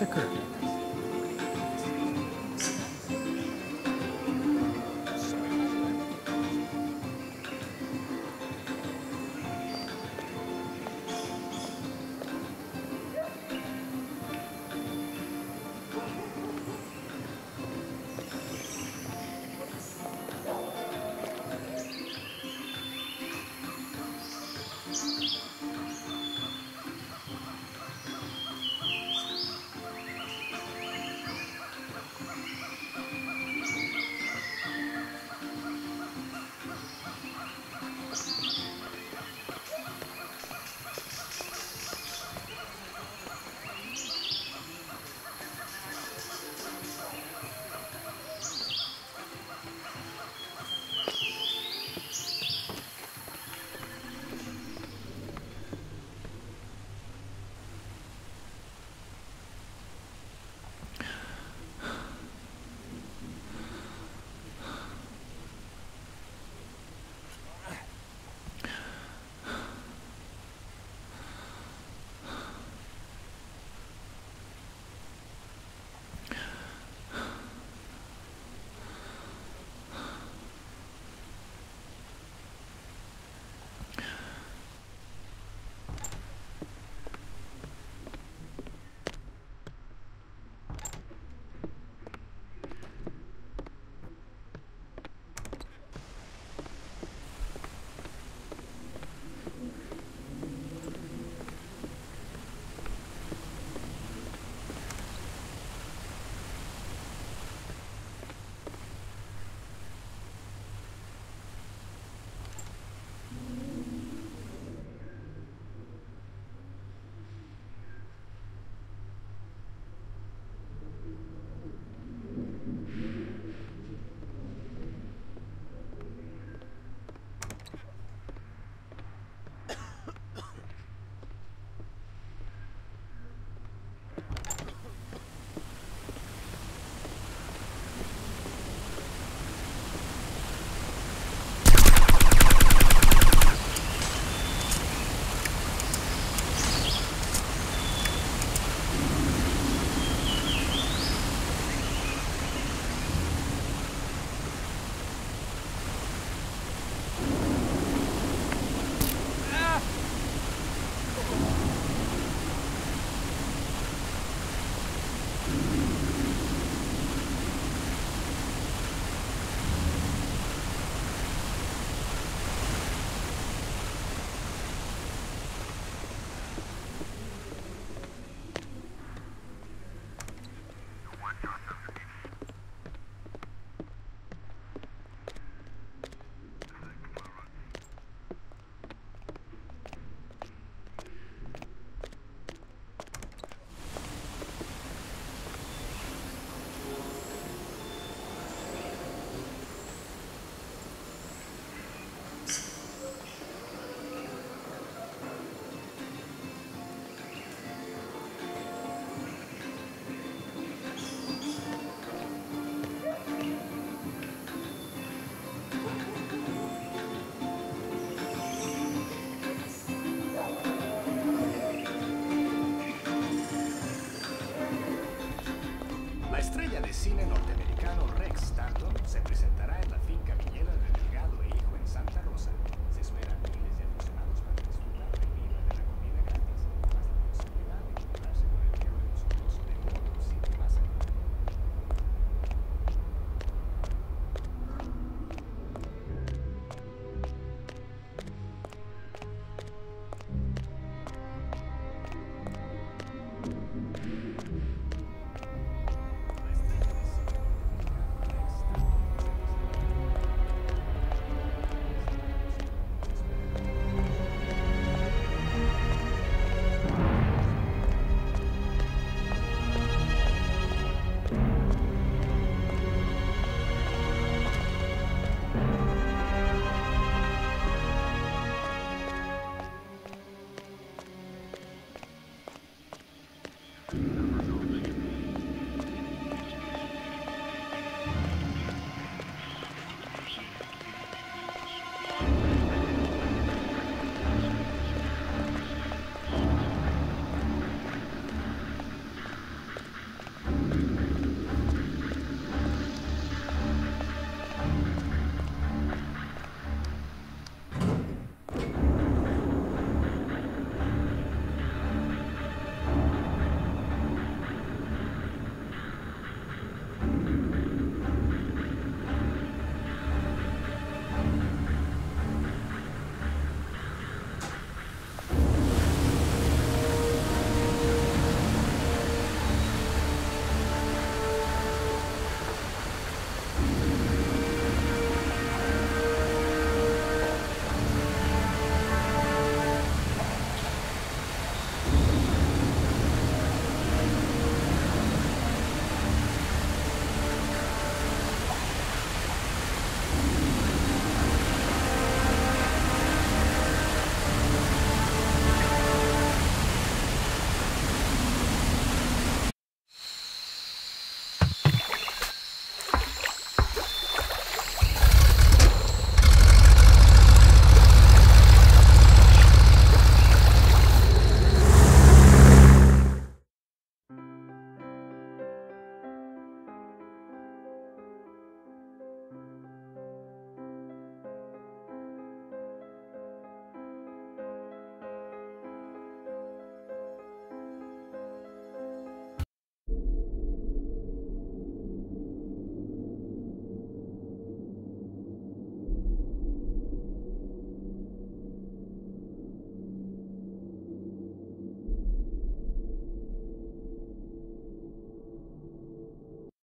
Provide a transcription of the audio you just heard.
massacre.